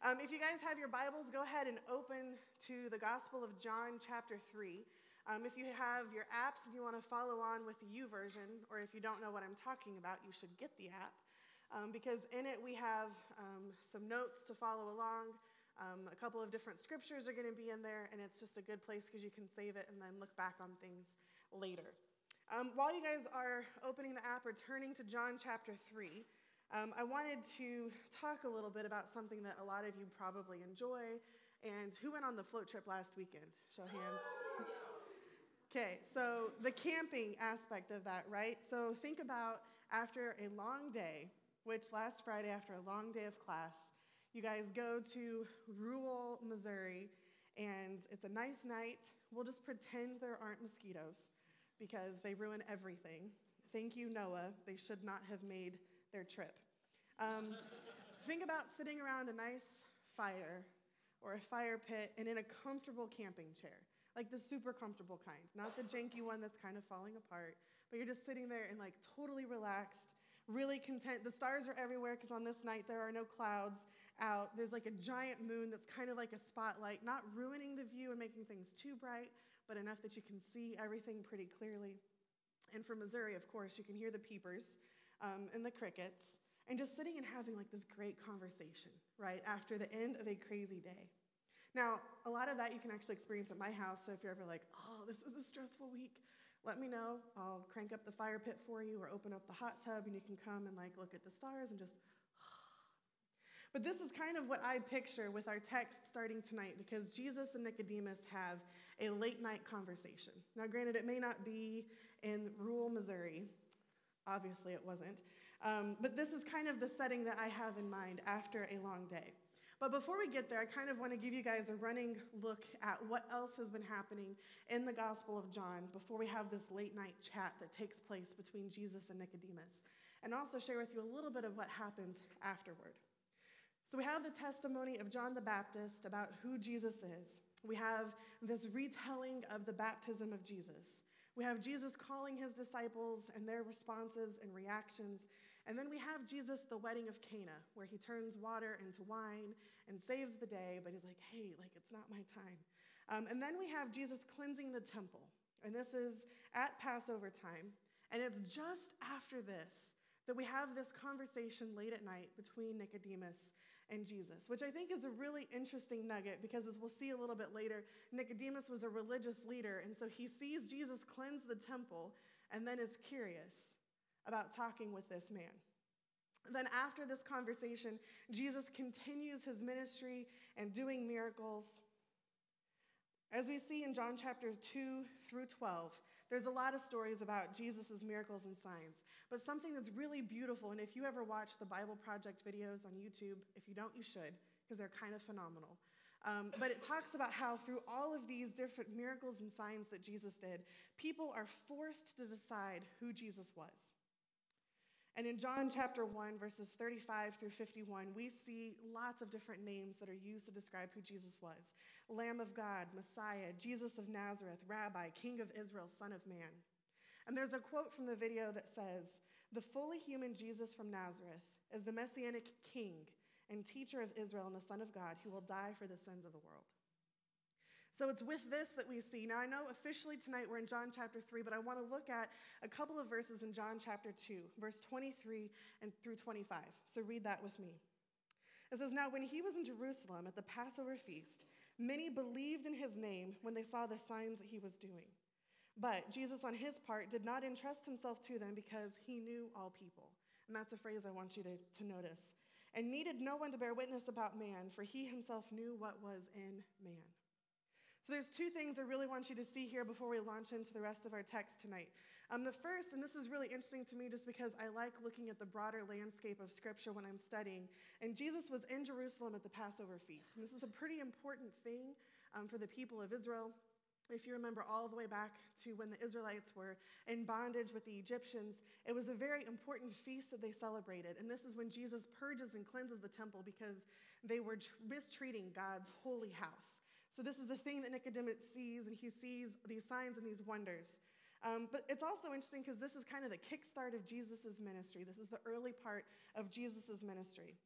Um, if you guys have your Bibles, go ahead and open to the Gospel of John, chapter 3. Um, if you have your apps and you want to follow on with the YouVersion, or if you don't know what I'm talking about, you should get the app. Um, because in it we have um, some notes to follow along. Um, a couple of different scriptures are going to be in there, and it's just a good place because you can save it and then look back on things later. Um, while you guys are opening the app or turning to John chapter 3, um, I wanted to talk a little bit about something that a lot of you probably enjoy. And who went on the float trip last weekend? Show hands. okay, so the camping aspect of that, right? So think about after a long day, which last Friday, after a long day of class, you guys go to rural Missouri, and it's a nice night. We'll just pretend there aren't mosquitoes because they ruin everything. Thank you, Noah. They should not have made their trip. Um, think about sitting around a nice fire or a fire pit and in a comfortable camping chair, like the super comfortable kind, not the janky one that's kind of falling apart, but you're just sitting there and like totally relaxed, really content. The stars are everywhere because on this night there are no clouds out. There's like a giant moon that's kind of like a spotlight, not ruining the view and making things too bright, but enough that you can see everything pretty clearly. And from Missouri, of course, you can hear the peepers um, and the crickets, and just sitting and having like this great conversation, right, after the end of a crazy day. Now, a lot of that you can actually experience at my house, so if you're ever like, oh, this was a stressful week, let me know. I'll crank up the fire pit for you or open up the hot tub and you can come and like look at the stars and just but this is kind of what I picture with our text starting tonight because Jesus and Nicodemus have a late night conversation. Now, granted, it may not be in rural Missouri, obviously, it wasn't, um, but this is kind of the setting that I have in mind after a long day. But before we get there, I kind of want to give you guys a running look at what else has been happening in the Gospel of John before we have this late night chat that takes place between Jesus and Nicodemus, and also share with you a little bit of what happens afterward. So we have the testimony of John the Baptist about who Jesus is. We have this retelling of the baptism of Jesus. We have Jesus calling his disciples and their responses and reactions. And then we have Jesus, the wedding of Cana, where he turns water into wine and saves the day, but he's like, hey, like, it's not my time. Um, and then we have Jesus cleansing the temple. And this is at Passover time. And it's just after this that we have this conversation late at night between Nicodemus and Jesus, which I think is a really interesting nugget because, as we'll see a little bit later, Nicodemus was a religious leader, and so he sees Jesus cleanse the temple and then is curious about talking with this man. Then, after this conversation, Jesus continues his ministry and doing miracles. As we see in John chapters 2 through 12, there's a lot of stories about Jesus' miracles and signs. But something that's really beautiful, and if you ever watch the Bible Project videos on YouTube, if you don't, you should, because they're kind of phenomenal. Um, but it talks about how through all of these different miracles and signs that Jesus did, people are forced to decide who Jesus was. And in John chapter 1, verses 35 through 51, we see lots of different names that are used to describe who Jesus was Lamb of God, Messiah, Jesus of Nazareth, Rabbi, King of Israel, Son of Man. And there's a quote from the video that says, The fully human Jesus from Nazareth is the messianic king and teacher of Israel and the Son of God who will die for the sins of the world. So it's with this that we see. Now, I know officially tonight we're in John chapter 3, but I want to look at a couple of verses in John chapter 2, verse 23 and through 25. So read that with me. It says, Now, when he was in Jerusalem at the Passover feast, many believed in his name when they saw the signs that he was doing. But Jesus, on his part, did not entrust himself to them because he knew all people. And that's a phrase I want you to, to notice. And needed no one to bear witness about man, for he himself knew what was in man. So there's two things I really want you to see here before we launch into the rest of our text tonight. Um, the first, and this is really interesting to me just because I like looking at the broader landscape of Scripture when I'm studying, and Jesus was in Jerusalem at the Passover feast. And this is a pretty important thing um, for the people of Israel. If you remember all the way back to when the Israelites were in bondage with the Egyptians, it was a very important feast that they celebrated. And this is when Jesus purges and cleanses the temple because they were mistreating God's holy house. So, this is the thing that Nicodemus sees, and he sees these signs and these wonders. Um, but it's also interesting because this is kind of the kickstart of Jesus' ministry. This is the early part of Jesus' ministry.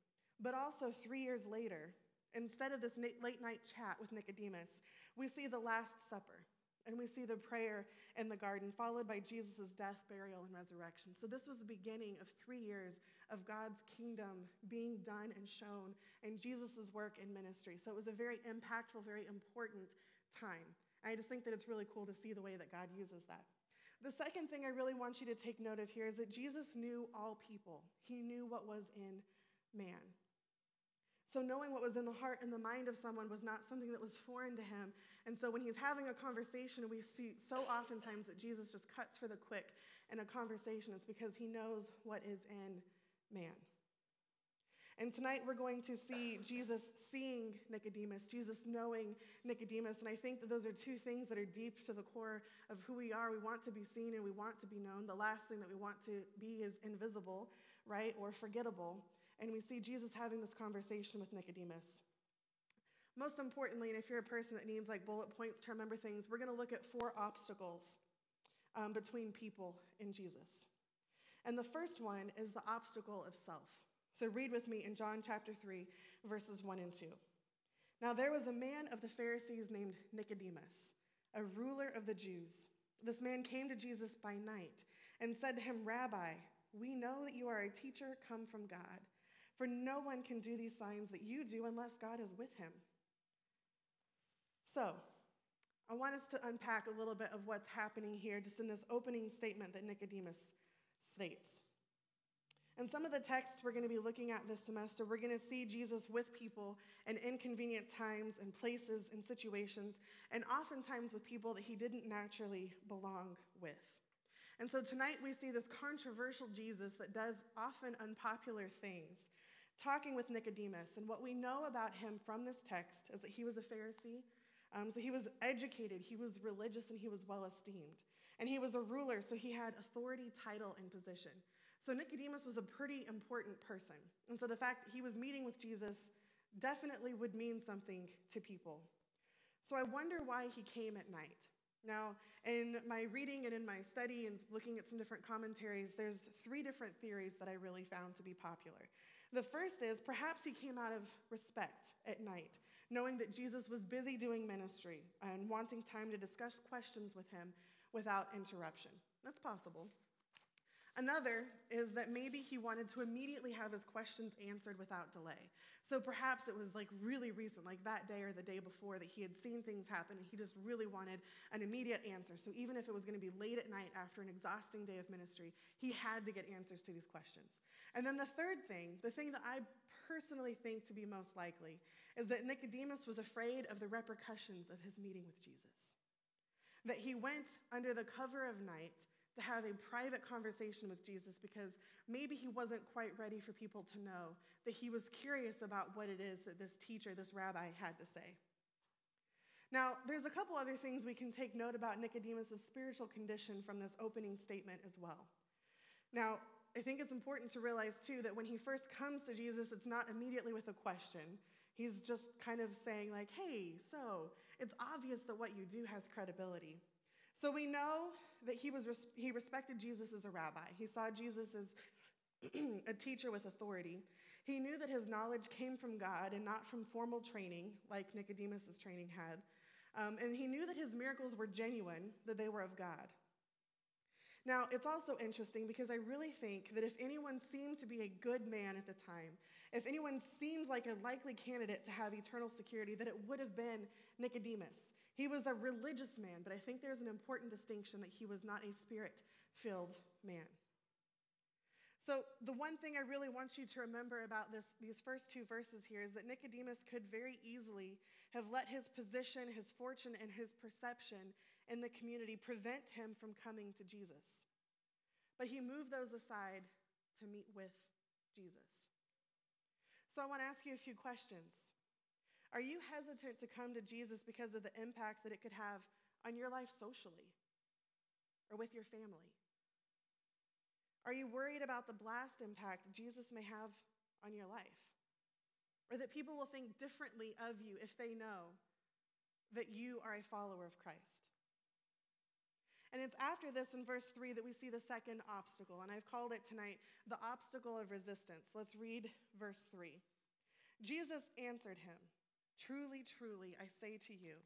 But also, three years later, instead of this late night chat with Nicodemus, we see the Last Supper. And we see the prayer in the garden, followed by Jesus' death, burial, and resurrection. So, this was the beginning of three years of God's kingdom being done and shown in Jesus' work in ministry. So, it was a very impactful, very important time. I just think that it's really cool to see the way that God uses that. The second thing I really want you to take note of here is that Jesus knew all people, He knew what was in man. So, knowing what was in the heart and the mind of someone was not something that was foreign to him. And so, when he's having a conversation, we see so oftentimes that Jesus just cuts for the quick in a conversation. It's because he knows what is in man. And tonight we're going to see Jesus seeing Nicodemus, Jesus knowing Nicodemus. And I think that those are two things that are deep to the core of who we are. We want to be seen and we want to be known. The last thing that we want to be is invisible, right, or forgettable. And we see Jesus having this conversation with Nicodemus. Most importantly, and if you're a person that needs like bullet points to remember things, we're going to look at four obstacles um, between people and Jesus. And the first one is the obstacle of self. So read with me in John chapter 3, verses 1 and 2. Now there was a man of the Pharisees named Nicodemus, a ruler of the Jews. This man came to Jesus by night and said to him, Rabbi, we know that you are a teacher come from God. For no one can do these signs that you do unless God is with him. So, I want us to unpack a little bit of what's happening here just in this opening statement that Nicodemus states. And some of the texts we're going to be looking at this semester, we're going to see Jesus with people in inconvenient times and places and situations, and oftentimes with people that he didn't naturally belong with. And so tonight we see this controversial Jesus that does often unpopular things, talking with Nicodemus. And what we know about him from this text is that he was a Pharisee. Um, so he was educated, he was religious, and he was well esteemed. And he was a ruler, so he had authority, title, and position. So Nicodemus was a pretty important person. And so the fact that he was meeting with Jesus definitely would mean something to people. So I wonder why he came at night. Now, in my reading and in my study and looking at some different commentaries, there's three different theories that I really found to be popular. The first is perhaps he came out of respect at night, knowing that Jesus was busy doing ministry and wanting time to discuss questions with him without interruption. That's possible. Another is that maybe he wanted to immediately have his questions answered without delay. So perhaps it was like really recent, like that day or the day before, that he had seen things happen and he just really wanted an immediate answer. So even if it was going to be late at night after an exhausting day of ministry, he had to get answers to these questions. And then the third thing, the thing that I personally think to be most likely, is that Nicodemus was afraid of the repercussions of his meeting with Jesus. That he went under the cover of night to have a private conversation with Jesus because maybe he wasn't quite ready for people to know that he was curious about what it is that this teacher, this rabbi, had to say. Now, there's a couple other things we can take note about Nicodemus' spiritual condition from this opening statement as well. Now, I think it's important to realize too that when he first comes to Jesus, it's not immediately with a question. He's just kind of saying, like, hey, so it's obvious that what you do has credibility. So we know that he, was, he respected Jesus as a rabbi. He saw Jesus as a teacher with authority. He knew that his knowledge came from God and not from formal training, like Nicodemus' training had. Um, and he knew that his miracles were genuine, that they were of God. Now, it's also interesting because I really think that if anyone seemed to be a good man at the time, if anyone seemed like a likely candidate to have eternal security, that it would have been Nicodemus. He was a religious man, but I think there's an important distinction that he was not a spirit filled man. So, the one thing I really want you to remember about this, these first two verses here is that Nicodemus could very easily have let his position, his fortune, and his perception in the community prevent him from coming to Jesus. But he moved those aside to meet with Jesus. So, I want to ask you a few questions. Are you hesitant to come to Jesus because of the impact that it could have on your life socially or with your family? Are you worried about the blast impact Jesus may have on your life? Or that people will think differently of you if they know that you are a follower of Christ? And it's after this in verse 3 that we see the second obstacle, and I've called it tonight the obstacle of resistance. Let's read verse 3. Jesus answered him. Truly, truly, I say to you,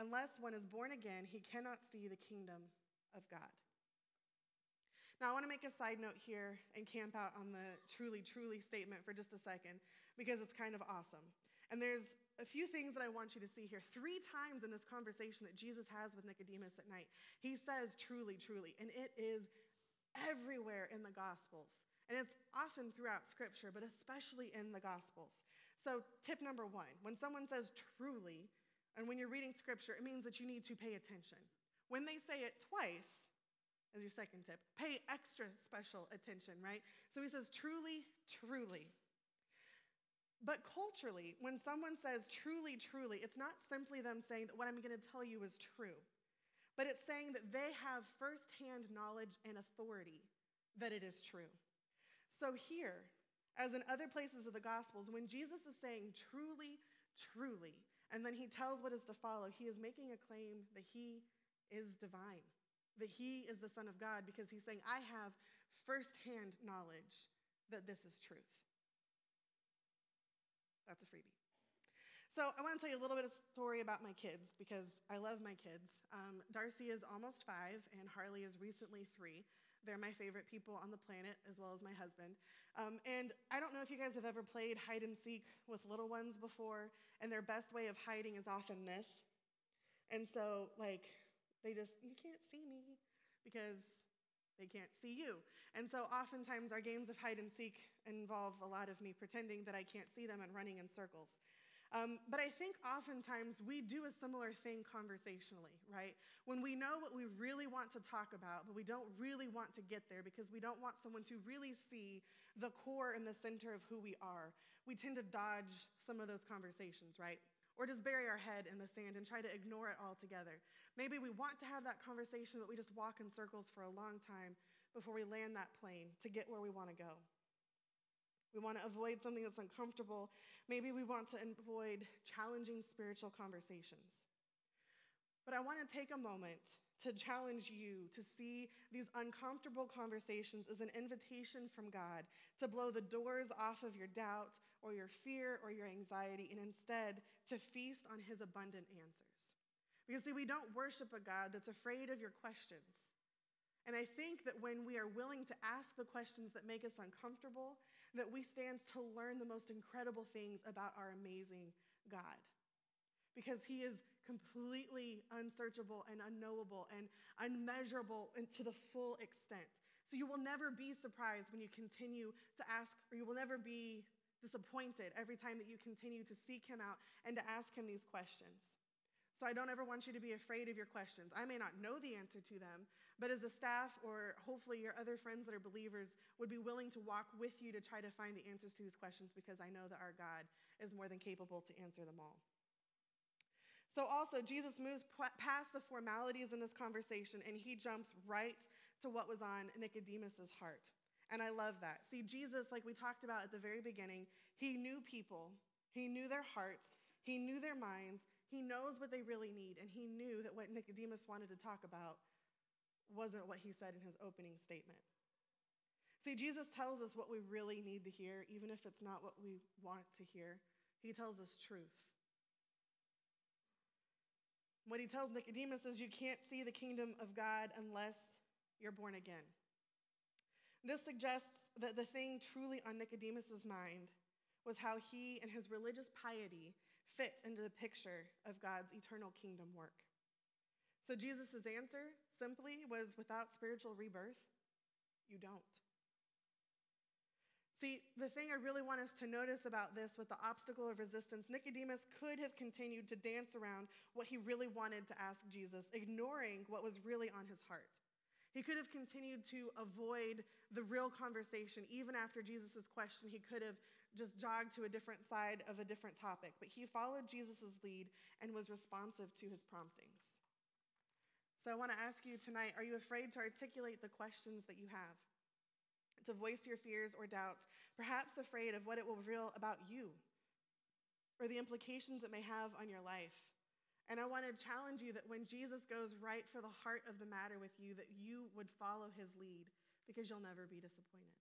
unless one is born again, he cannot see the kingdom of God. Now, I want to make a side note here and camp out on the truly, truly statement for just a second because it's kind of awesome. And there's a few things that I want you to see here. Three times in this conversation that Jesus has with Nicodemus at night, he says truly, truly, and it is everywhere in the Gospels. And it's often throughout Scripture, but especially in the Gospels. So, tip number one when someone says truly, and when you're reading Scripture, it means that you need to pay attention. When they say it twice, as your second tip, pay extra special attention, right? So he says, truly, truly. But culturally, when someone says truly, truly, it's not simply them saying that what I'm going to tell you is true, but it's saying that they have firsthand knowledge and authority that it is true. So here, as in other places of the Gospels, when Jesus is saying truly, truly, and then he tells what is to follow, he is making a claim that he is divine, that he is the Son of God, because he's saying, I have firsthand knowledge that this is truth. That's a freebie. So, I want to tell you a little bit of story about my kids because I love my kids. Um, Darcy is almost five, and Harley is recently three. They're my favorite people on the planet, as well as my husband. Um, and I don't know if you guys have ever played hide and seek with little ones before, and their best way of hiding is often this. And so, like, they just, you can't see me because they can't see you. And so, oftentimes, our games of hide and seek involve a lot of me pretending that I can't see them and running in circles. Um, but I think oftentimes we do a similar thing conversationally, right? When we know what we really want to talk about, but we don't really want to get there because we don't want someone to really see the core and the center of who we are, we tend to dodge some of those conversations, right? Or just bury our head in the sand and try to ignore it altogether. Maybe we want to have that conversation, but we just walk in circles for a long time before we land that plane to get where we want to go. We want to avoid something that's uncomfortable. Maybe we want to avoid challenging spiritual conversations. But I want to take a moment to challenge you to see these uncomfortable conversations as an invitation from God to blow the doors off of your doubt or your fear or your anxiety and instead to feast on his abundant answers. Because, see, we don't worship a God that's afraid of your questions. And I think that when we are willing to ask the questions that make us uncomfortable that we stand to learn the most incredible things about our amazing God. Because he is completely unsearchable and unknowable and unmeasurable and to the full extent. So you will never be surprised when you continue to ask, or you will never be disappointed every time that you continue to seek him out and to ask him these questions. So I don't ever want you to be afraid of your questions. I may not know the answer to them, but as a staff, or hopefully your other friends that are believers, would be willing to walk with you to try to find the answers to these questions because I know that our God is more than capable to answer them all. So, also, Jesus moves past the formalities in this conversation and he jumps right to what was on Nicodemus's heart. And I love that. See, Jesus, like we talked about at the very beginning, he knew people, he knew their hearts, he knew their minds, he knows what they really need, and he knew that what Nicodemus wanted to talk about wasn't what he said in his opening statement. See, Jesus tells us what we really need to hear, even if it's not what we want to hear. He tells us truth. What he tells Nicodemus is you can't see the kingdom of God unless you're born again. This suggests that the thing truly on Nicodemus's mind was how he and his religious piety fit into the picture of God's eternal kingdom work. So Jesus' answer simply was without spiritual rebirth, you don't. See, the thing I really want us to notice about this with the obstacle of resistance, Nicodemus could have continued to dance around what he really wanted to ask Jesus, ignoring what was really on his heart. He could have continued to avoid the real conversation. Even after Jesus' question, he could have just jogged to a different side of a different topic, but he followed Jesus' lead and was responsive to his promptings. So I want to ask you tonight are you afraid to articulate the questions that you have? To voice your fears or doubts, perhaps afraid of what it will reveal about you or the implications it may have on your life. And I want to challenge you that when Jesus goes right for the heart of the matter with you, that you would follow his lead because you'll never be disappointed.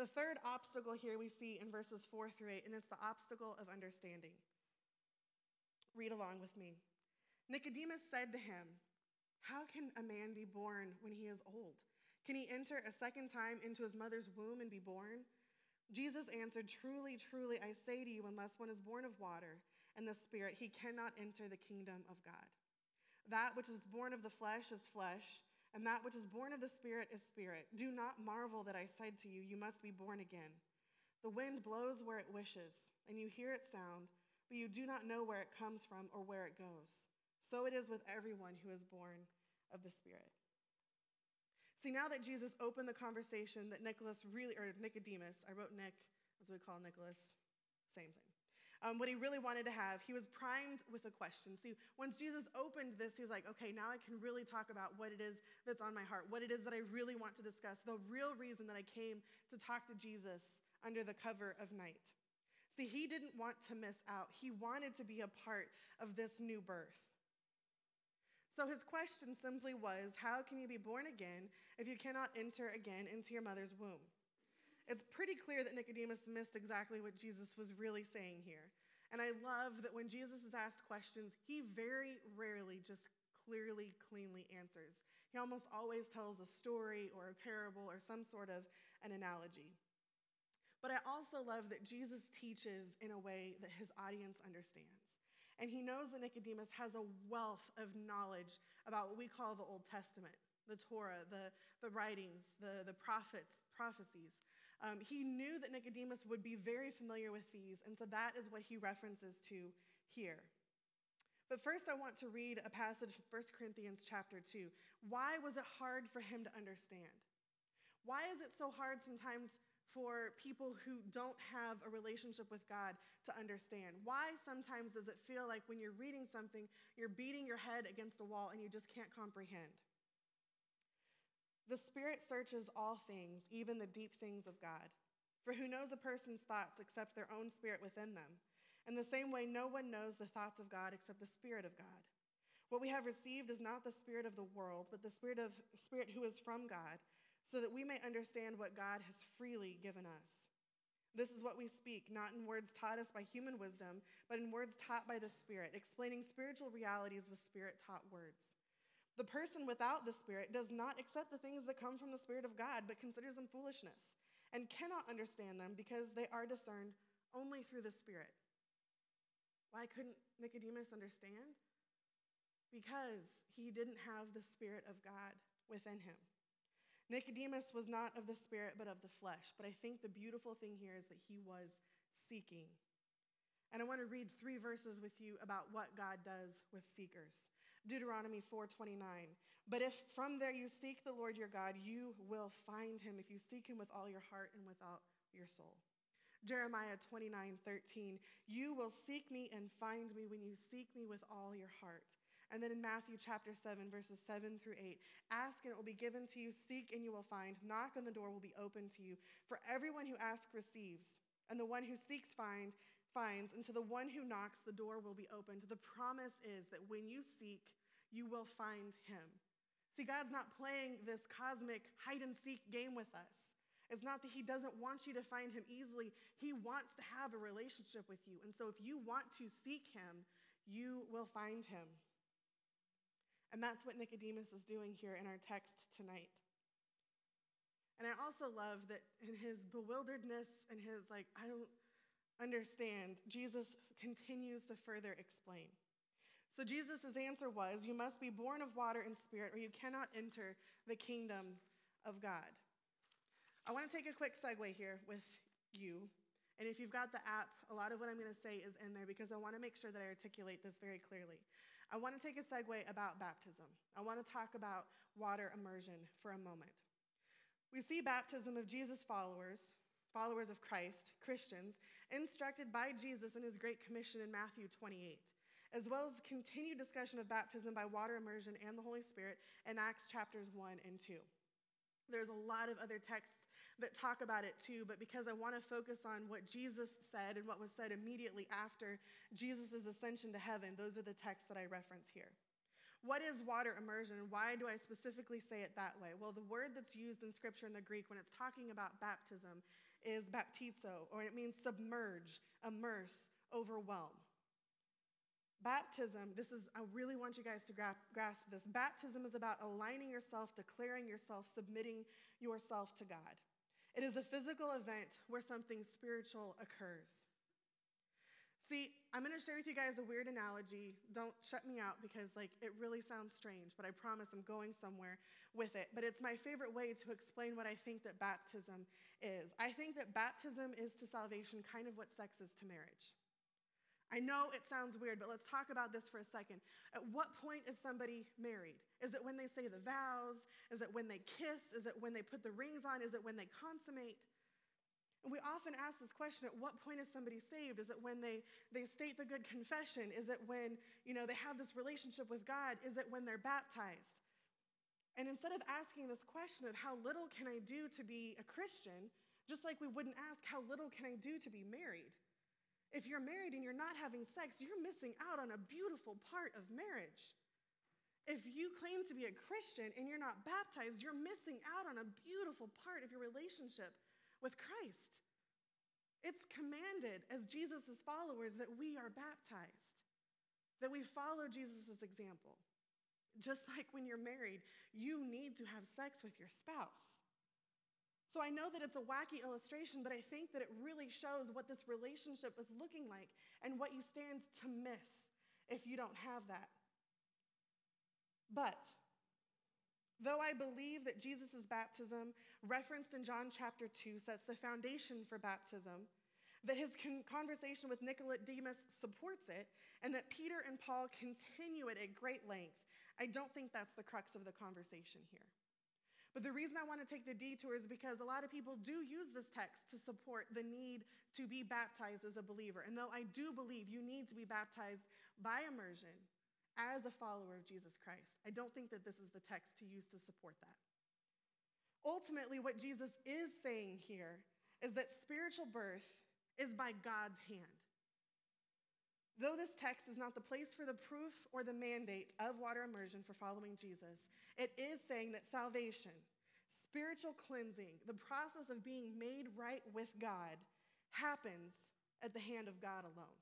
The third obstacle here we see in verses 4 through 8, and it's the obstacle of understanding. Read along with me. Nicodemus said to him, How can a man be born when he is old? Can he enter a second time into his mother's womb and be born? Jesus answered, Truly, truly, I say to you, unless one is born of water and the Spirit, he cannot enter the kingdom of God. That which is born of the flesh is flesh and that which is born of the Spirit is spirit. Do not marvel that I said to you, You must be born again. The wind blows where it wishes, and you hear its sound, but you do not know where it comes from or where it goes. So it is with everyone who is born of the Spirit. See, now that Jesus opened the conversation that Nicholas really, or Nicodemus, I wrote Nick, as we call Nicholas, same, same um, what he really wanted to have. He was primed with a question. See, once Jesus opened this, he's like, okay, now I can really talk about what it is that's on my heart, what it is that I really want to discuss, the real reason that I came to talk to Jesus under the cover of night. See, he didn't want to miss out, he wanted to be a part of this new birth. So his question simply was How can you be born again if you cannot enter again into your mother's womb? It's pretty clear that Nicodemus missed exactly what Jesus was really saying here. And I love that when Jesus is asked questions, he very rarely just clearly, cleanly answers. He almost always tells a story or a parable or some sort of an analogy. But I also love that Jesus teaches in a way that his audience understands. And he knows that Nicodemus has a wealth of knowledge about what we call the Old Testament, the Torah, the, the writings, the, the prophets, prophecies. Um, he knew that Nicodemus would be very familiar with these, and so that is what he references to here. But first, I want to read a passage from 1 Corinthians chapter 2. Why was it hard for him to understand? Why is it so hard sometimes for people who don't have a relationship with God to understand? Why sometimes does it feel like when you're reading something, you're beating your head against a wall and you just can't comprehend? The Spirit searches all things, even the deep things of God. For who knows a person's thoughts except their own spirit within them? In the same way, no one knows the thoughts of God except the Spirit of God. What we have received is not the Spirit of the world, but the Spirit of Spirit who is from God, so that we may understand what God has freely given us. This is what we speak, not in words taught us by human wisdom, but in words taught by the Spirit, explaining spiritual realities with Spirit taught words. The person without the Spirit does not accept the things that come from the Spirit of God, but considers them foolishness and cannot understand them because they are discerned only through the Spirit. Why couldn't Nicodemus understand? Because he didn't have the Spirit of God within him. Nicodemus was not of the Spirit, but of the flesh. But I think the beautiful thing here is that he was seeking. And I want to read three verses with you about what God does with seekers. Deuteronomy 4:29. But if from there you seek the Lord your God, you will find him if you seek him with all your heart and without your soul. Jeremiah 29:13. You will seek me and find me when you seek me with all your heart. And then in Matthew chapter 7, verses 7 through 8, ask and it will be given to you, seek and you will find, knock and the door will be open to you. For everyone who asks receives, and the one who seeks find, finds, and to the one who knocks, the door will be opened. The promise is that when you seek, you will find him. See, God's not playing this cosmic hide and seek game with us. It's not that He doesn't want you to find Him easily. He wants to have a relationship with you. And so if you want to seek Him, you will find Him. And that's what Nicodemus is doing here in our text tonight. And I also love that in his bewilderedness and his, like, I don't understand, Jesus continues to further explain. So Jesus' answer was, You must be born of water and spirit, or you cannot enter the kingdom of God. I want to take a quick segue here with you. And if you've got the app, a lot of what I'm going to say is in there because I want to make sure that I articulate this very clearly. I want to take a segue about baptism. I want to talk about water immersion for a moment. We see baptism of Jesus' followers, followers of Christ, Christians, instructed by Jesus in his Great Commission in Matthew 28, as well as continued discussion of baptism by water immersion and the Holy Spirit in Acts chapters 1 and 2. There's a lot of other texts that talk about it too, but because I want to focus on what Jesus said and what was said immediately after Jesus' ascension to heaven, those are the texts that I reference here. What is water immersion? Why do I specifically say it that way? Well, the word that's used in scripture in the Greek when it's talking about baptism is baptizo, or it means submerge, immerse, overwhelm. Baptism, this is, I really want you guys to gra- grasp this. Baptism is about aligning yourself, declaring yourself, submitting yourself to God. It is a physical event where something spiritual occurs. See, I'm going to share with you guys a weird analogy. Don't shut me out because like it really sounds strange, but I promise I'm going somewhere with it. But it's my favorite way to explain what I think that baptism is. I think that baptism is to salvation kind of what sex is to marriage. I know it sounds weird, but let's talk about this for a second. At what point is somebody married? Is it when they say the vows? Is it when they kiss? Is it when they put the rings on? Is it when they consummate? And we often ask this question at what point is somebody saved? Is it when they, they state the good confession? Is it when you know, they have this relationship with God? Is it when they're baptized? And instead of asking this question of how little can I do to be a Christian, just like we wouldn't ask how little can I do to be married, if you're married and you're not having sex, you're missing out on a beautiful part of marriage. If you claim to be a Christian and you're not baptized, you're missing out on a beautiful part of your relationship with Christ. It's commanded as Jesus' followers that we are baptized, that we follow Jesus' example. Just like when you're married, you need to have sex with your spouse. So I know that it's a wacky illustration, but I think that it really shows what this relationship is looking like and what you stand to miss if you don't have that. But Though I believe that Jesus' baptism, referenced in John chapter 2, sets the foundation for baptism, that his con- conversation with Nicodemus supports it, and that Peter and Paul continue it at great length, I don't think that's the crux of the conversation here. But the reason I want to take the detour is because a lot of people do use this text to support the need to be baptized as a believer. And though I do believe you need to be baptized by immersion, as a follower of Jesus Christ. I don't think that this is the text to use to support that. Ultimately, what Jesus is saying here is that spiritual birth is by God's hand. Though this text is not the place for the proof or the mandate of water immersion for following Jesus, it is saying that salvation, spiritual cleansing, the process of being made right with God, happens at the hand of God alone.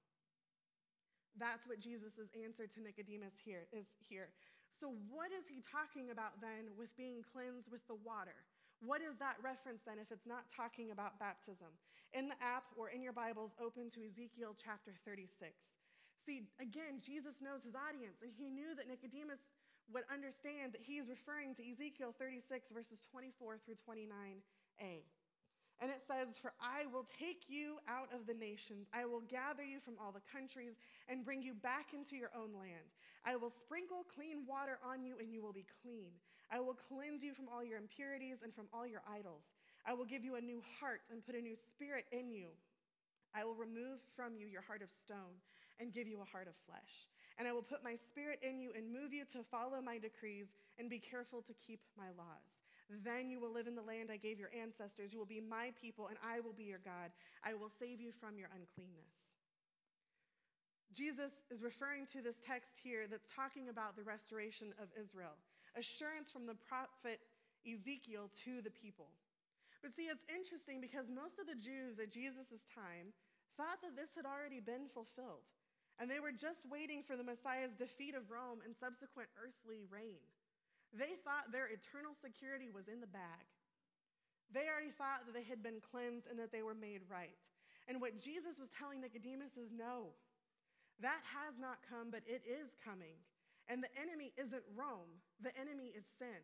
That's what Jesus' answer to Nicodemus here is here. So what is he talking about then with being cleansed with the water? What is that reference then if it's not talking about baptism? In the app or in your Bibles, open to Ezekiel chapter 36. See, again, Jesus knows his audience, and he knew that Nicodemus would understand that he is referring to Ezekiel 36, verses 24 through 29a. And it says, For I will take you out of the nations. I will gather you from all the countries and bring you back into your own land. I will sprinkle clean water on you, and you will be clean. I will cleanse you from all your impurities and from all your idols. I will give you a new heart and put a new spirit in you. I will remove from you your heart of stone and give you a heart of flesh. And I will put my spirit in you and move you to follow my decrees and be careful to keep my laws. Then you will live in the land I gave your ancestors. You will be my people, and I will be your God. I will save you from your uncleanness. Jesus is referring to this text here that's talking about the restoration of Israel, assurance from the prophet Ezekiel to the people. But see, it's interesting because most of the Jews at Jesus' time thought that this had already been fulfilled, and they were just waiting for the Messiah's defeat of Rome and subsequent earthly reign. They thought their eternal security was in the bag. They already thought that they had been cleansed and that they were made right. And what Jesus was telling Nicodemus is no, that has not come, but it is coming. And the enemy isn't Rome, the enemy is sin.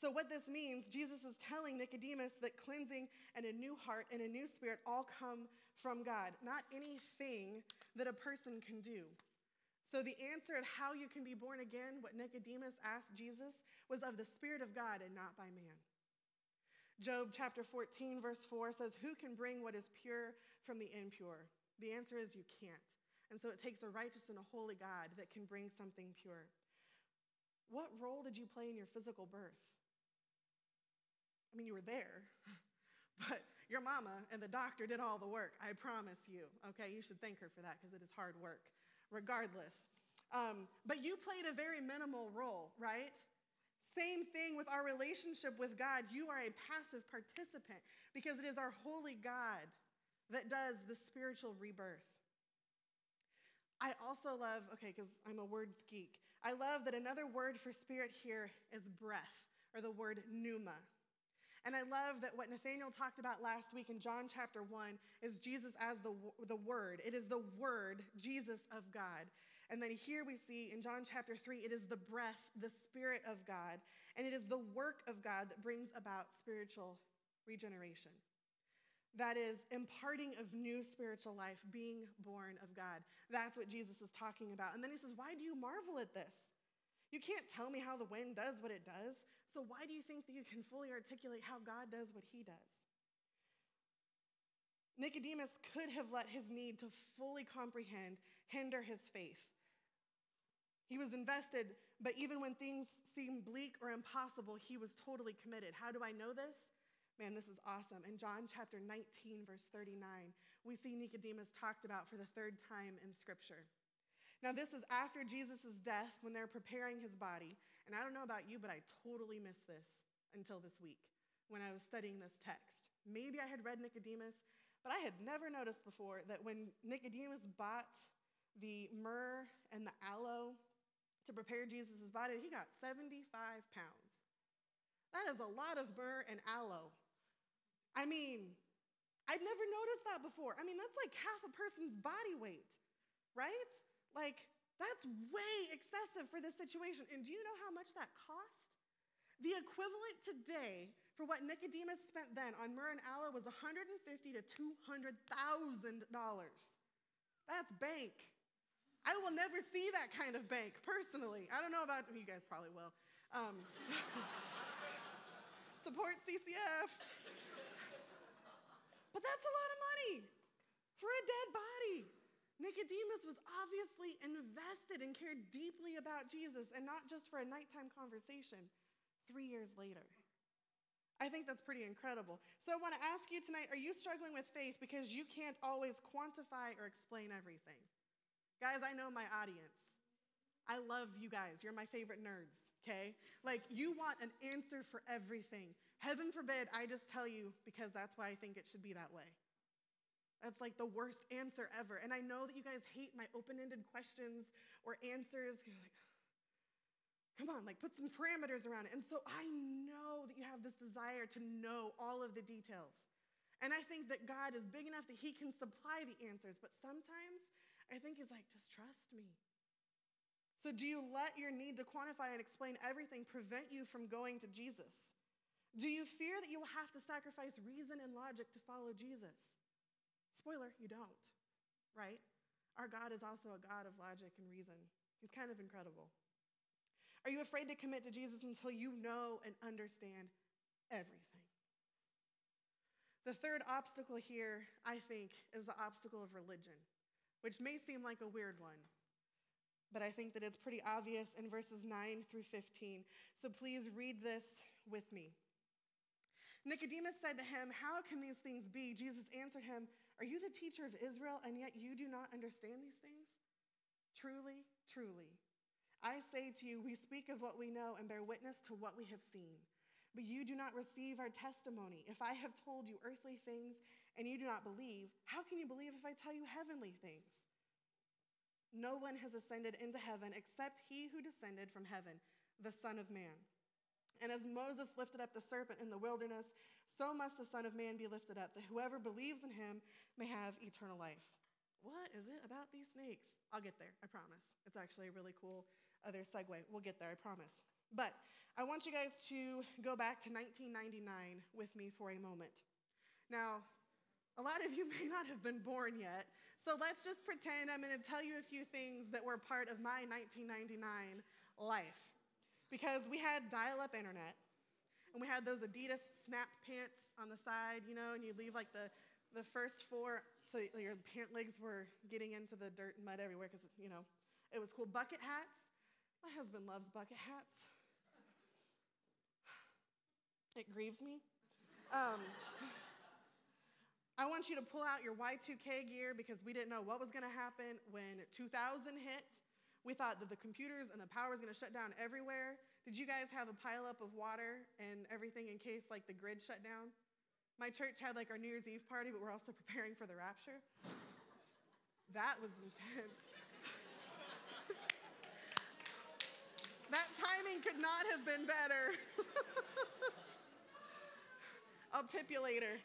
So, what this means, Jesus is telling Nicodemus that cleansing and a new heart and a new spirit all come from God, not anything that a person can do. So, the answer of how you can be born again, what Nicodemus asked Jesus, was of the Spirit of God and not by man. Job chapter 14, verse 4 says, Who can bring what is pure from the impure? The answer is you can't. And so it takes a righteous and a holy God that can bring something pure. What role did you play in your physical birth? I mean, you were there, but your mama and the doctor did all the work, I promise you. Okay, you should thank her for that because it is hard work regardless. Um, but you played a very minimal role, right? Same thing with our relationship with God. You are a passive participant because it is our holy God that does the spiritual rebirth. I also love, okay, because I'm a words geek, I love that another word for spirit here is breath, or the word pneuma. And I love that what Nathaniel talked about last week in John chapter 1 is Jesus as the, the Word. It is the Word, Jesus of God. And then here we see in John chapter 3, it is the breath, the Spirit of God, and it is the work of God that brings about spiritual regeneration. That is imparting of new spiritual life, being born of God. That's what Jesus is talking about. And then he says, Why do you marvel at this? You can't tell me how the wind does what it does. So why do you think that you can fully articulate how God does what he does? Nicodemus could have let his need to fully comprehend hinder his faith. He was invested, but even when things seemed bleak or impossible, he was totally committed. How do I know this? Man, this is awesome. In John chapter 19, verse 39, we see Nicodemus talked about for the third time in Scripture. Now, this is after Jesus' death when they're preparing his body. And I don't know about you, but I totally missed this until this week when I was studying this text. Maybe I had read Nicodemus, but I had never noticed before that when Nicodemus bought the myrrh and the aloe to prepare Jesus' body, he got 75 pounds. That is a lot of myrrh and aloe. I mean, I'd never noticed that before. I mean, that's like half a person's body weight, right? Like, that's way excessive for this situation. And do you know how much that cost? The equivalent today for what Nicodemus spent then on myrrh and aloe was 150 to $200,000. That's bank. I will never see that kind of bank personally. I don't know about you guys probably will. Um, support CCF. But that's a lot of money for a dead body. Nicodemus was obviously invested and cared deeply about Jesus, and not just for a nighttime conversation three years later. I think that's pretty incredible. So I want to ask you tonight are you struggling with faith because you can't always quantify or explain everything? Guys, I know my audience. I love you guys. You're my favorite nerds, okay? Like, you want an answer for everything. Heaven forbid I just tell you because that's why I think it should be that way. That's like the worst answer ever. And I know that you guys hate my open ended questions or answers. Like, come on, like put some parameters around it. And so I know that you have this desire to know all of the details. And I think that God is big enough that He can supply the answers. But sometimes I think He's like, just trust me. So, do you let your need to quantify and explain everything prevent you from going to Jesus? Do you fear that you will have to sacrifice reason and logic to follow Jesus? Spoiler, you don't, right? Our God is also a God of logic and reason. He's kind of incredible. Are you afraid to commit to Jesus until you know and understand everything? The third obstacle here, I think, is the obstacle of religion, which may seem like a weird one, but I think that it's pretty obvious in verses 9 through 15. So please read this with me. Nicodemus said to him, How can these things be? Jesus answered him, are you the teacher of Israel, and yet you do not understand these things? Truly, truly, I say to you, we speak of what we know and bear witness to what we have seen. But you do not receive our testimony. If I have told you earthly things and you do not believe, how can you believe if I tell you heavenly things? No one has ascended into heaven except he who descended from heaven, the Son of Man. And as Moses lifted up the serpent in the wilderness, so must the Son of Man be lifted up, that whoever believes in him may have eternal life. What is it about these snakes? I'll get there, I promise. It's actually a really cool other segue. We'll get there, I promise. But I want you guys to go back to 1999 with me for a moment. Now, a lot of you may not have been born yet, so let's just pretend I'm going to tell you a few things that were part of my 1999 life. Because we had dial up internet, and we had those Adidas snap pants on the side, you know, and you leave like the, the first four, so your pant legs were getting into the dirt and mud everywhere because, you know, it was cool. Bucket hats. My husband loves bucket hats. It grieves me. Um, I want you to pull out your Y2K gear because we didn't know what was going to happen when 2000 hit. We thought that the computers and the power was going to shut down everywhere. Did you guys have a pileup of water and everything in case like the grid shut down? My church had like our New Year's Eve party, but we're also preparing for the rapture. That was intense. that timing could not have been better. I'll tip you later.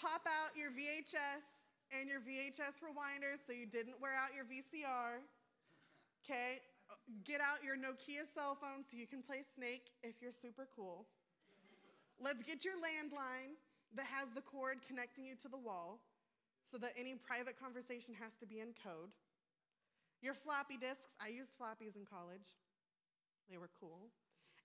Pop out your VHS and your VHS rewinders so you didn't wear out your VCR. Okay? Get out your Nokia cell phone so you can play Snake if you're super cool. Let's get your landline that has the cord connecting you to the wall so that any private conversation has to be in code. Your floppy disks, I used floppies in college, they were cool.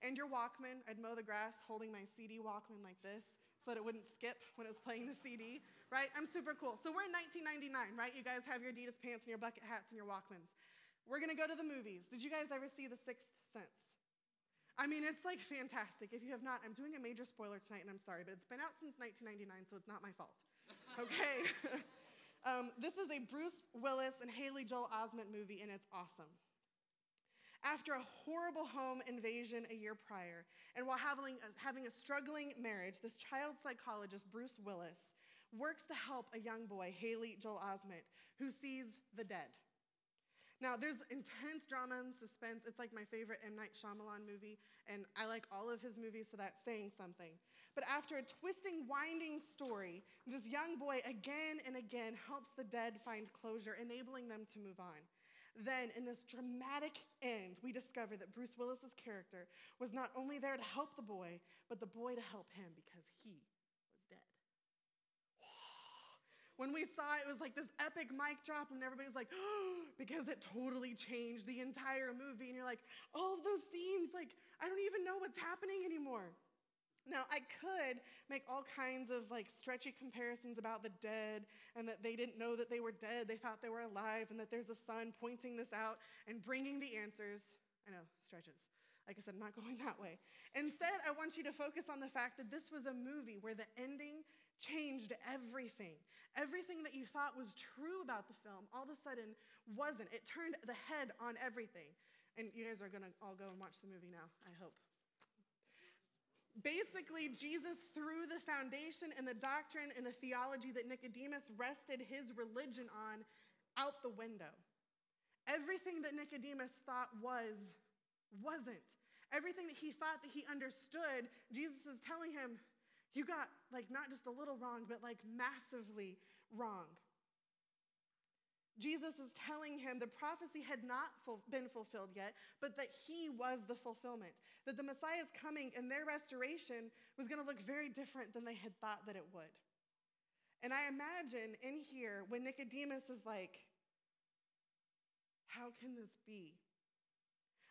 And your Walkman, I'd mow the grass holding my CD Walkman like this so that it wouldn't skip when it was playing the CD, right? I'm super cool. So we're in 1999, right? You guys have your Adidas pants and your bucket hats and your Walkmans. We're gonna go to the movies. Did you guys ever see The Sixth Sense? I mean, it's like fantastic. If you have not, I'm doing a major spoiler tonight, and I'm sorry, but it's been out since 1999, so it's not my fault. Okay? um, this is a Bruce Willis and Haley Joel Osment movie, and it's awesome. After a horrible home invasion a year prior, and while having a, having a struggling marriage, this child psychologist, Bruce Willis, works to help a young boy, Haley Joel Osment, who sees the dead. Now, there's intense drama and suspense. It's like my favorite M. Night Shyamalan movie, and I like all of his movies, so that's saying something. But after a twisting, winding story, this young boy again and again helps the dead find closure, enabling them to move on. Then, in this dramatic end, we discover that Bruce Willis's character was not only there to help the boy, but the boy to help him because he was dead. When we saw it, it was like this epic mic drop, and everybody's like, oh, because it totally changed the entire movie. And you're like, all of those scenes, like, I don't even know what's happening anymore. Now, I could make all kinds of like stretchy comparisons about the dead and that they didn't know that they were dead. They thought they were alive and that there's a sun pointing this out and bringing the answers. I know, stretches. Like I said, I'm not going that way. Instead, I want you to focus on the fact that this was a movie where the ending changed everything. Everything that you thought was true about the film all of a sudden wasn't. It turned the head on everything. And you guys are going to all go and watch the movie now, I hope. Basically, Jesus threw the foundation and the doctrine and the theology that Nicodemus rested his religion on out the window. Everything that Nicodemus thought was, wasn't. Everything that he thought that he understood, Jesus is telling him, you got like not just a little wrong, but like massively wrong. Jesus is telling him the prophecy had not ful- been fulfilled yet, but that he was the fulfillment. That the Messiah's coming and their restoration was going to look very different than they had thought that it would. And I imagine in here when Nicodemus is like, How can this be?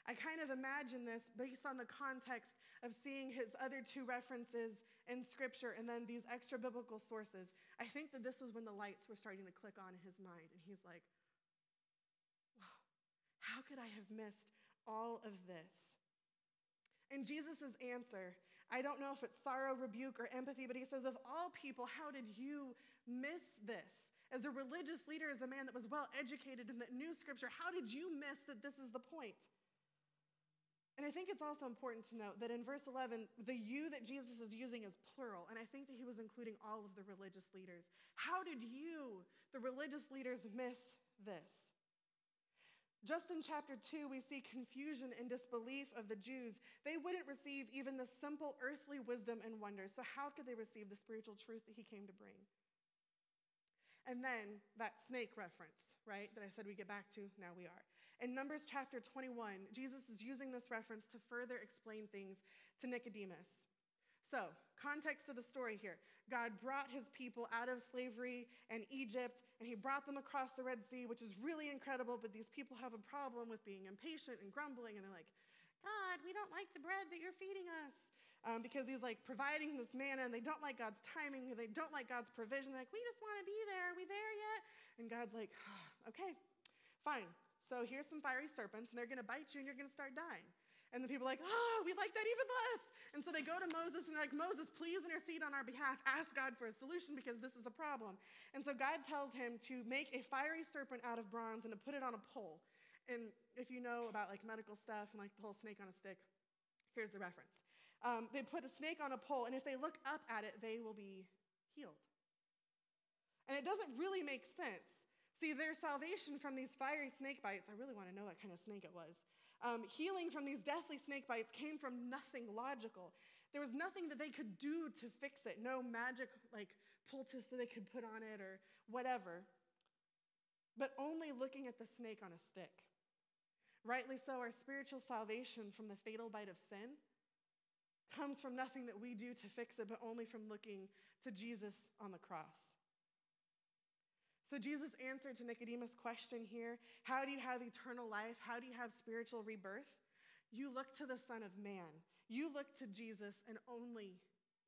I kind of imagine this based on the context of seeing his other two references in scripture and then these extra biblical sources. I think that this was when the lights were starting to click on in his mind. And he's like, wow, how could I have missed all of this? And Jesus' answer, I don't know if it's sorrow, rebuke, or empathy, but he says, Of all people, how did you miss this? As a religious leader, as a man that was well educated and that knew scripture, how did you miss that this is the point? And I think it's also important to note that in verse 11, the you that Jesus is using is plural, and I think that he was including all of the religious leaders. How did you, the religious leaders, miss this? Just in chapter 2, we see confusion and disbelief of the Jews. They wouldn't receive even the simple earthly wisdom and wonder, so how could they receive the spiritual truth that he came to bring? And then that snake reference, right, that I said we get back to, now we are. In Numbers chapter 21, Jesus is using this reference to further explain things to Nicodemus. So, context of the story here God brought his people out of slavery and Egypt, and he brought them across the Red Sea, which is really incredible, but these people have a problem with being impatient and grumbling, and they're like, God, we don't like the bread that you're feeding us. Um, because he's like providing this manna, and they don't like God's timing, and they don't like God's provision. They're like, we just want to be there. Are we there yet? And God's like, oh, okay, fine. So here's some fiery serpents, and they're going to bite you, and you're going to start dying. And the people are like, oh, we like that even less. And so they go to Moses and they're like, Moses, please intercede on our behalf. Ask God for a solution because this is a problem. And so God tells him to make a fiery serpent out of bronze and to put it on a pole. and if you know about like medical stuff and like the whole snake on a stick, here's the reference. Um, they put a snake on a pole, and if they look up at it, they will be healed. And it doesn't really make sense. See, their salvation from these fiery snake bites, I really want to know what kind of snake it was. Um, healing from these deathly snake bites came from nothing logical. There was nothing that they could do to fix it, no magic like poultice that they could put on it or whatever, but only looking at the snake on a stick. Rightly so, our spiritual salvation from the fatal bite of sin comes from nothing that we do to fix it, but only from looking to Jesus on the cross. So Jesus answered to Nicodemus' question here How do you have eternal life? How do you have spiritual rebirth? You look to the Son of Man. You look to Jesus and only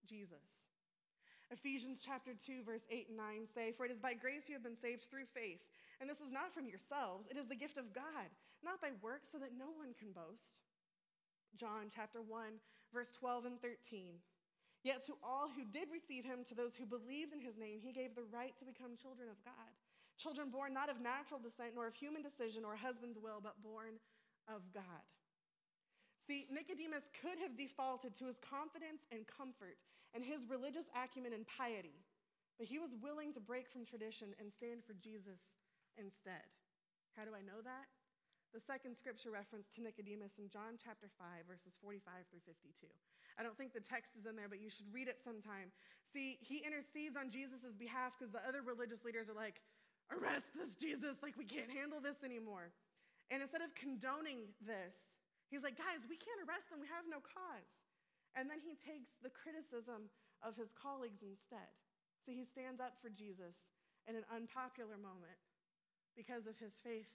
Jesus. Ephesians chapter 2, verse 8 and 9 say, For it is by grace you have been saved through faith. And this is not from yourselves, it is the gift of God, not by works, so that no one can boast. John chapter 1, verse 12 and 13. Yet to all who did receive him, to those who believed in his name, he gave the right to become children of God. Children born not of natural descent, nor of human decision or husband's will, but born of God. See, Nicodemus could have defaulted to his confidence and comfort and his religious acumen and piety, but he was willing to break from tradition and stand for Jesus instead. How do I know that? The second scripture reference to Nicodemus in John chapter 5, verses 45 through 52. I don't think the text is in there, but you should read it sometime. See, he intercedes on Jesus' behalf because the other religious leaders are like, arrest this Jesus, like we can't handle this anymore. And instead of condoning this, he's like, guys, we can't arrest him, we have no cause. And then he takes the criticism of his colleagues instead. So he stands up for Jesus in an unpopular moment because of his faith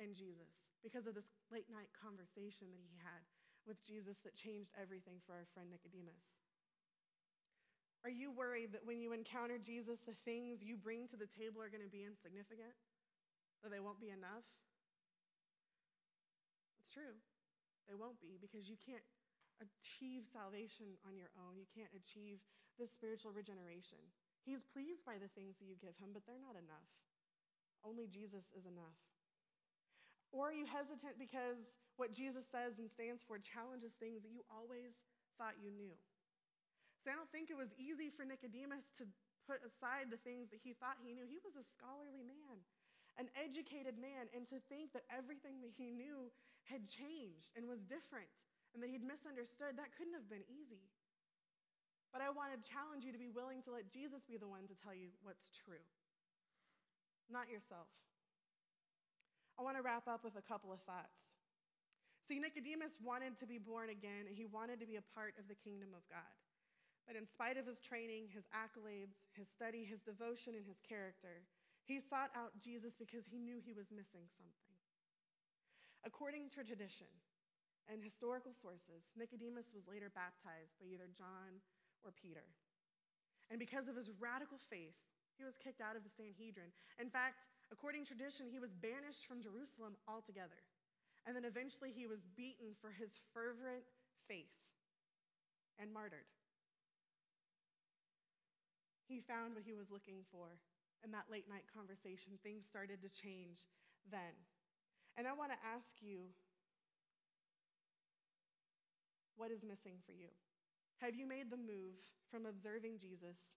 in Jesus, because of this late night conversation that he had with Jesus that changed everything for our friend Nicodemus? Are you worried that when you encounter Jesus, the things you bring to the table are going to be insignificant? That they won't be enough? It's true. They won't be because you can't achieve salvation on your own. You can't achieve this spiritual regeneration. He's pleased by the things that you give him, but they're not enough. Only Jesus is enough. Or are you hesitant because what Jesus says and stands for challenges things that you always thought you knew. So I don't think it was easy for Nicodemus to put aside the things that he thought he knew. He was a scholarly man, an educated man, and to think that everything that he knew had changed and was different and that he'd misunderstood, that couldn't have been easy. But I want to challenge you to be willing to let Jesus be the one to tell you what's true, not yourself. I want to wrap up with a couple of thoughts. See, Nicodemus wanted to be born again, and he wanted to be a part of the kingdom of God. But in spite of his training, his accolades, his study, his devotion, and his character, he sought out Jesus because he knew he was missing something. According to tradition and historical sources, Nicodemus was later baptized by either John or Peter. And because of his radical faith, he was kicked out of the Sanhedrin. In fact, according to tradition, he was banished from Jerusalem altogether. And then eventually he was beaten for his fervent faith and martyred. He found what he was looking for in that late night conversation. Things started to change then. And I want to ask you what is missing for you? Have you made the move from observing Jesus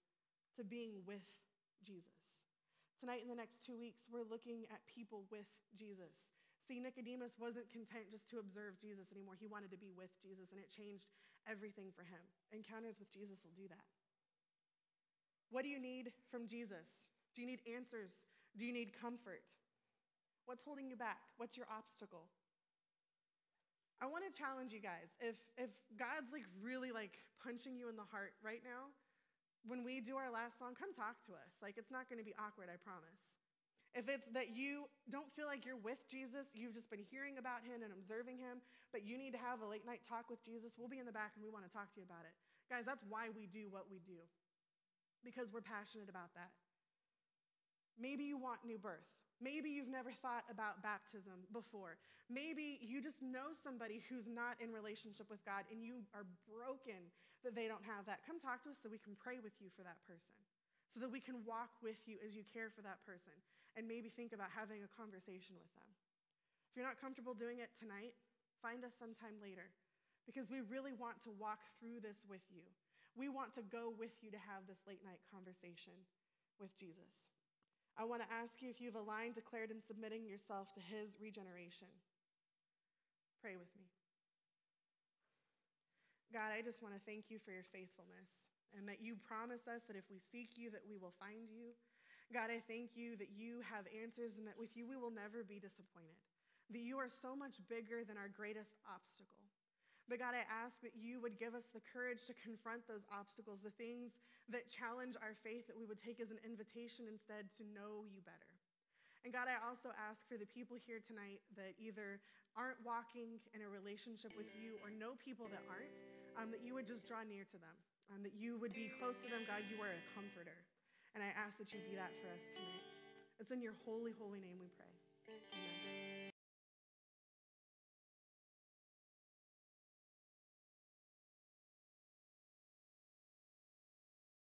to being with Jesus? Tonight, in the next two weeks, we're looking at people with Jesus. See, Nicodemus wasn't content just to observe Jesus anymore. He wanted to be with Jesus, and it changed everything for him. Encounters with Jesus will do that. What do you need from Jesus? Do you need answers? Do you need comfort? What's holding you back? What's your obstacle? I want to challenge you guys. If if God's like really like punching you in the heart right now, when we do our last song, come talk to us. Like it's not going to be awkward, I promise. If it's that you don't feel like you're with Jesus, you've just been hearing about him and observing him, but you need to have a late night talk with Jesus, we'll be in the back and we want to talk to you about it. Guys, that's why we do what we do, because we're passionate about that. Maybe you want new birth. Maybe you've never thought about baptism before. Maybe you just know somebody who's not in relationship with God and you are broken that they don't have that. Come talk to us so we can pray with you for that person, so that we can walk with you as you care for that person and maybe think about having a conversation with them. If you're not comfortable doing it tonight, find us sometime later because we really want to walk through this with you. We want to go with you to have this late night conversation with Jesus. I want to ask you if you've aligned, declared, and submitting yourself to his regeneration. Pray with me. God, I just want to thank you for your faithfulness and that you promise us that if we seek you, that we will find you. God, I thank you that you have answers and that with you we will never be disappointed. That you are so much bigger than our greatest obstacle. But God, I ask that you would give us the courage to confront those obstacles, the things that challenge our faith, that we would take as an invitation instead to know you better. And God, I also ask for the people here tonight that either aren't walking in a relationship with you or know people that aren't, um, that you would just draw near to them, um, that you would be close to them. God, you are a comforter. And I ask that you be that for us tonight. It's in your holy, holy name we pray.